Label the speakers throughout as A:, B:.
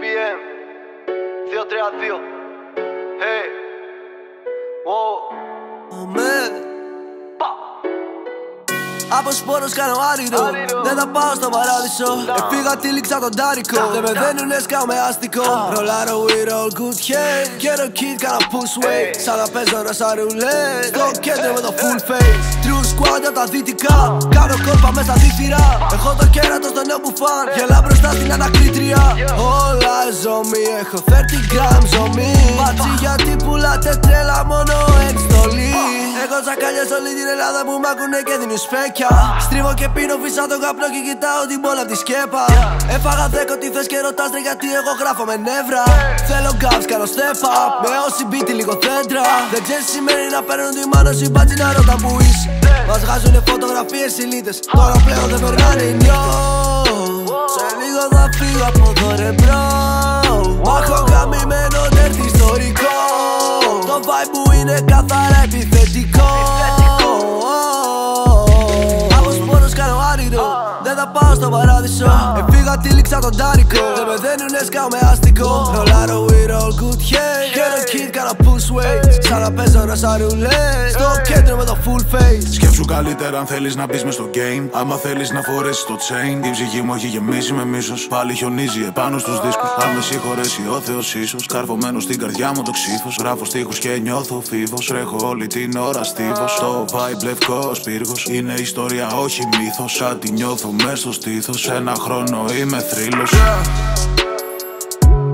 A: BPM, Dio 3. Hey, wow.
B: Από σπόρος κάνω άρρητο Δεν θα πάω στο παράδεισο. Εφήγα τη λήξα τον τάρικο. Δεν με δένουνε σκάω με άστικο. Ρολάρω we roll good hate Get a kid κάνω push weight. Σαν να παίζω ένα σαν ρουλέτ Στο κέντρο με το full face. True squad από τα δυτικά. Κάνω κόλπα μέσα στη σειρά Έχω το κέρατο στο νέο μπουφάν. Γελά μπροστά στην ανακρίτρια. Όλα ζώμη Έχω 30 gram ζώμη Μπατσι γιατί πουλάτε τρέλα μόνο; εξτολή Έχω τσακάλια σε όλη την Ελλάδα που μ' ακούνε και δίνουν σπέκια. Στρίβω και πίνω φυσά τον καπνό και κοιτάω την πόλα από τη σκέπα. Έφαγα δέκο τι θες και ρωτάς ρε γιατί εγώ γράφω με νεύρα. Θέλω γκάψ, κάνω step up Με όσοι μπίτι λίγο θέντρα Δεν ξέρεις σημαίνει να παίρνουν τη μάνα σου μπάτσι να ρώτα που είσαι. Μας βγάζουνε φωτογραφίες οι λίτες Τώρα πλέον δεν περνάνε νιώ Σε λίγο θα φύγω από εδώ ρε μπρο Μ' έχω γαμημένο τέρτη ιστορικό. Το vibe μου είναι καθαρά επιθετικό. Από σπόρος κάνω άρρητο Δεν θα πάω στο παράδεισο. Εφήγα τη λήξα τον τάρικο Δεν με δένουνε σκάω με άστικο. Ρολάρω we roll good hate Get a kid κάνω push weight. Σαν να παίζω ένα σαν ρουλέτ Στο κέντρο με το full face
C: Σκέψου καλύτερα αν θέλεις να μπεις μες στο game. Άμα θέλεις να φορέσεις το chain. Η ψυχή μου έχει γεμίσει με μίσος. Πάλι χιονίζει επάνω στους δίσκους. Αν με συγχωρέσει ο Θεός ίσως. Καρφωμένος στην καρδιά μου το ξύφος. Γράφω στίχους και νιώθω φίβος. Τρέχω όλη την ώρα στίβος. Το vibe λευκό πύργος. Είναι ιστορία, όχι μύθος. Σαν τη νιώθω μες στο στήθος. Ένα χρόνο είμαι θρύλος.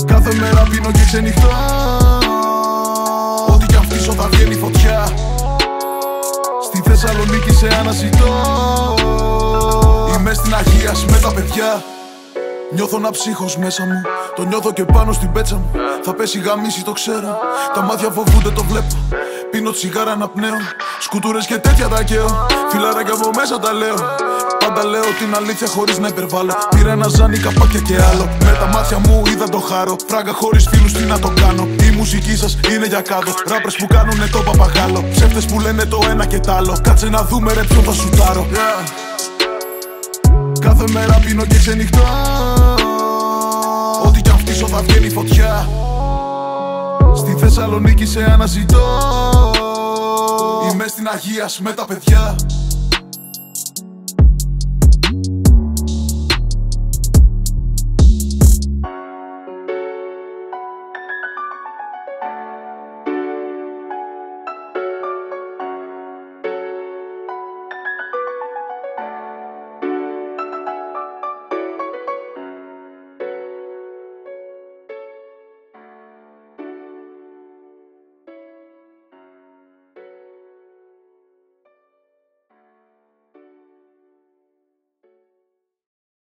C: Κάθε μέρα πίνω και ξενυχτώ. Ό,τι κι αν φτύσω θα βγαίνει φωτιά. Στη Θεσσαλονίκη σε αναζητώ. Είμαι στην Αγία με τα παιδιά. Νιώθω να ψύχος μέσα μου. Το νιώθω και πάνω στην πέτσα μου. Θα πέσει γαμίση το ξέρω. Τα μάτια φοβούνται το βλέπω Πίνω τσιγάρα να πνέω. Σκουτούρες και τέτοια τα καίω. Φιλαράκια από μέσα τα λέω. Πάντα λέω την αλήθεια χωρίς να υπερβάλλω. Πήρα ένα ζάνι καπάκια και άλλο. Με τα μάτια μου είδα το χάρο. Φράγκα χωρίς φίλους τι να το κάνω. Η μουσική σας είναι για κάτω Ράπρες που κάνουνε το παπαγάλο. Ψεύτες που λένε το ένα και το άλλο. Κάτσε να δούμε ρε ποιον θα σουτάρω. Yeah. Κάθε μέρα πίνω και ξενυχτώ Ό,τι κι αν φτύσω θα βγαίνει φωτιά. Στη Θεσσαλονίκη σε αναζητώ. Είμαι στην Αγίας με τα παιδιά